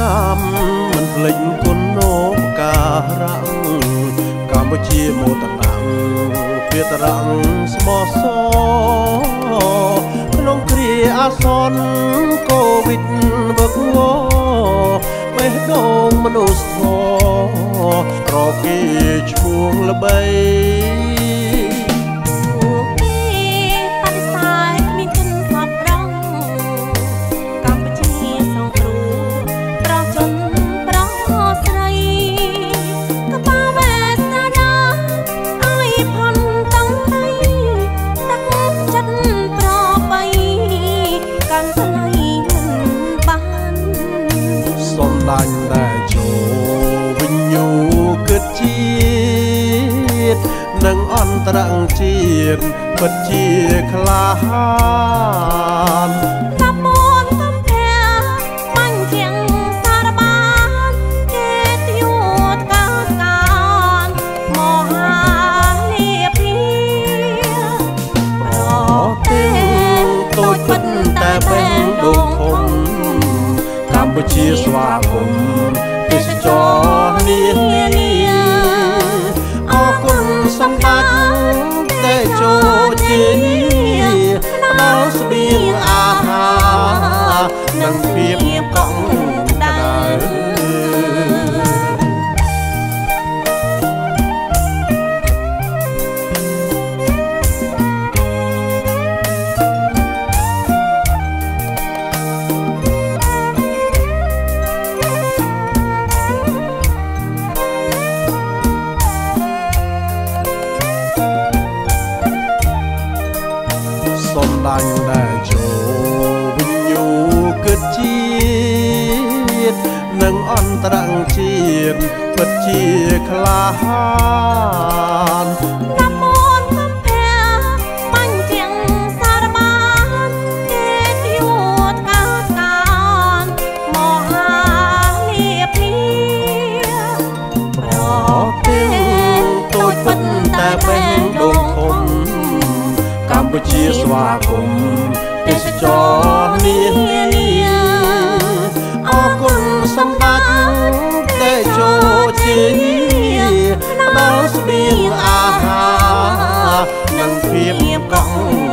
ណាំមិនភ្លេចគុណនោមការៈកម្ពុជាមោតតាំងពាតរាំងស្មោះសក្នុងគ្រាអាសន្នកូវីដវឹកវរបេះដូងមនុស្សធម៌ តរជាតិពិតជាក្លាហានតាមមនកំភាបាញ់ជាងសារបានគេទួតកាកានមហាលៀពីប្រទេសតូចពិតតែបេះដូងធំកម្ពុជាស្វាគមន៍ទេសចរនា និងភាពកក់ដាញ់ដែលចូល ជាតិពិតជាក្លាហានណាមនកំភាបាញ់ជាងសារបានគេទួតកាកានមហាលៀពីប្រទេសតូចប៉ុន្តែបេះដូងធំកម្ពុជាស្វាគមន៍ទេសចរនានា ផ្ដល់ស្បៀងអាហារនិងភាពកក់